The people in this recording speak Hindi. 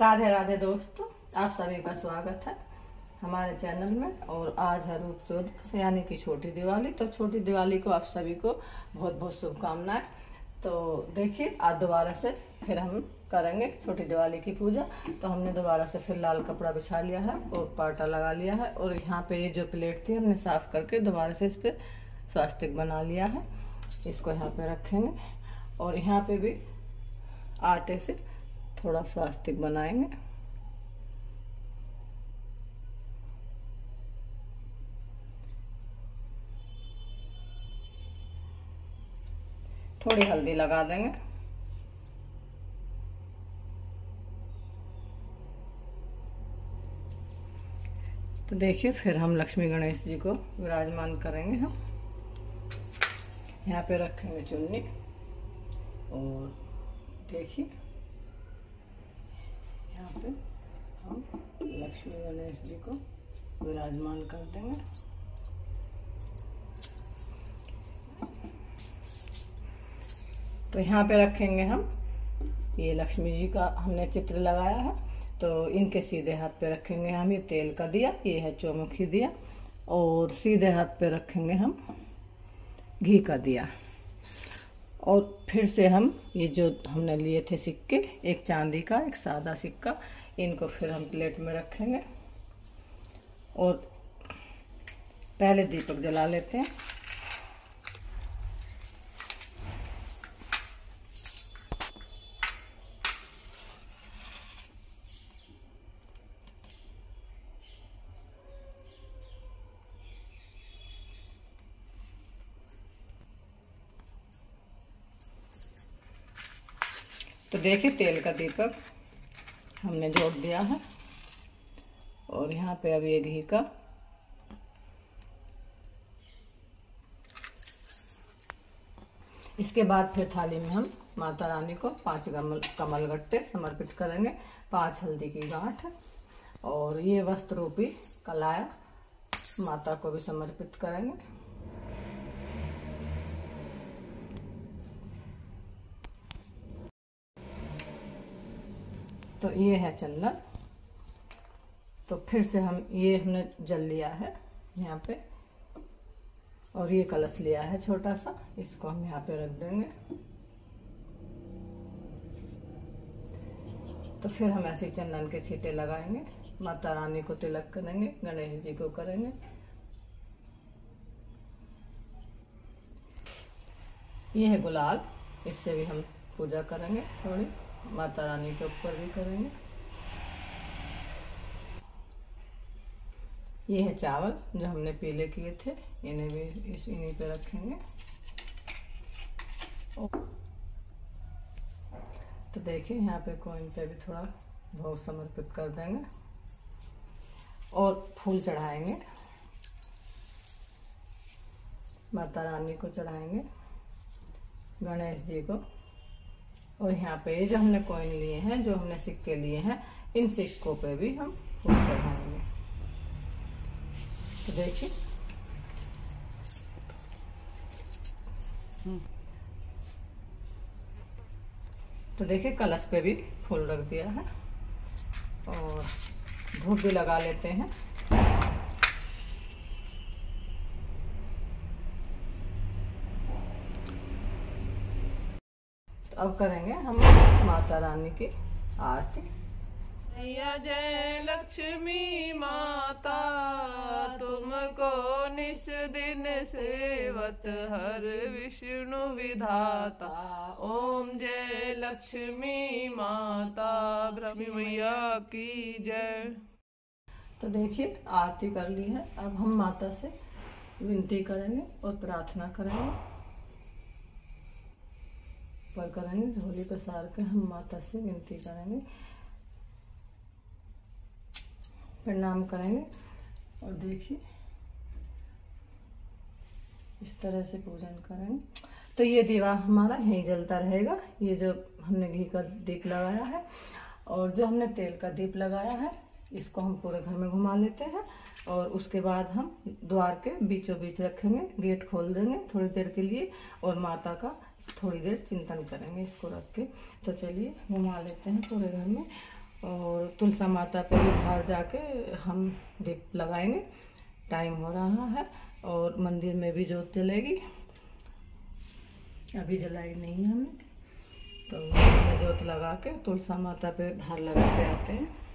राधे राधे दोस्तों, आप सभी का स्वागत है हमारे चैनल में। और आज है रूप चौदस, यानी कि छोटी दिवाली। तो छोटी दिवाली को आप सभी को बहुत बहुत शुभकामनाएँ। तो देखिए, आज दोबारा से फिर हम करेंगे छोटी दिवाली की पूजा। तो हमने दोबारा से फिर लाल कपड़ा बिछा लिया है और पाटा लगा लिया है। और यहाँ पे ये जो प्लेट थी, हमने साफ़ करके दोबारा से इस पर स्वास्तिक बना लिया है। इसको यहाँ पे रखेंगे। और यहाँ पे भी आटे से थोड़ा स्वास्तिक बनाएँगे। थोड़ी हल्दी लगा देंगे। तो देखिए, फिर हम लक्ष्मी गणेश जी को विराजमान करेंगे हम। यहाँ पे रखेंगे चुन्नी और देखिए। यहाँ पे हम लक्ष्मी गणेश जी को विराजमान कर देंगे। तो यहाँ पे रखेंगे हम। ये लक्ष्मी जी का हमने चित्र लगाया है। तो इनके सीधे हाथ पे रखेंगे हम। ये तेल का दिया, ये है चौमुखी दिया। और सीधे हाथ पे रखेंगे हम घी का दिया। और फिर से हम ये जो हमने लिए थे सिक्के, एक चांदी का, एक सादा सिक्का, इनको फिर हम प्लेट में रखेंगे। और पहले दीपक जला लेते हैं। तो देखिए तेल का दीपक हमने जोड़ दिया है। और यहाँ पे अब ये घी का इसके बाद फिर थाली में हम माता रानी को पाँच कमल कमल गट्टे समर्पित करेंगे। पाँच हल्दी की गांठ और ये वस्त्र रूपी कलाया माता को भी समर्पित करेंगे। तो ये है चंदन। तो फिर से हम, ये हमने जल लिया है यहाँ पे। और ये कलश लिया है छोटा सा। इसको हम यहाँ पे रख देंगे। तो फिर हम ऐसे चंदन के छींटे लगाएँगे। माता रानी को तिलक करेंगे, गणेश जी को करेंगे। ये है गुलाल। इससे भी हम पूजा करेंगे थोड़ी। माता रानी के ऊपर भी करेंगे। ये है चावल जो हमने पीले किए थे, इन्हें भी इस, इन्हीं पे रखेंगे। तो देखिए, यहाँ पे कोइन पे भी थोड़ा भोग समर्पित कर देंगे और फूल चढ़ाएँगे। माता रानी को चढ़ाएँगे, गणेश जी को। और यहाँ पे जो हमने कॉइन लिए हैं, जो हमने सिक्के लिए हैं, इन सिक्कों पे भी हम फूल चढ़ाएँगे। तो देखिए। तो देखिए, कलश पे भी फूल रख दिया है और धूप भी लगा लेते हैं। अब करेंगे हम माता रानी की आरती। मैया जय लक्ष्मी माता तुमको निस दिन सेवत हर विष्णु विधाता। ओम जय लक्ष्मी माता ब्रह्मी मैया की जय। तो देखिए आरती कर ली है। अब हम माता से विनती करेंगे और प्रार्थना करेंगे। पर करेंगे, झोली पसार के हम माता से विनती करेंगे। प्रणाम करेंगे। और देखिए, इस तरह से पूजन करेंगे। तो ये दीवा हमारा यहीं जलता रहेगा। ये जो हमने घी का दीप लगाया है, और जो हमने तेल का दीप लगाया है, इसको हम पूरे घर में घुमा लेते हैं, और उसके बाद हम द्वार के बीचों बीच रखेंगे, गेट खोल देंगे थोड़ी देर के लिए, और माता का थोड़ी देर चिंतन करेंगे इसको रख के। तो चलिए, घुमा लेते हैं पूरे घर में और तुलसा माता पे भी बाहर जाके हम दीप लगाएँगे। टाइम हो रहा है और मंदिर में भी जोत जलेगी। अभी जलाई नहीं हमने। तो जोत लगा के तुलसा माता पे बाहर लगा के आते हैं।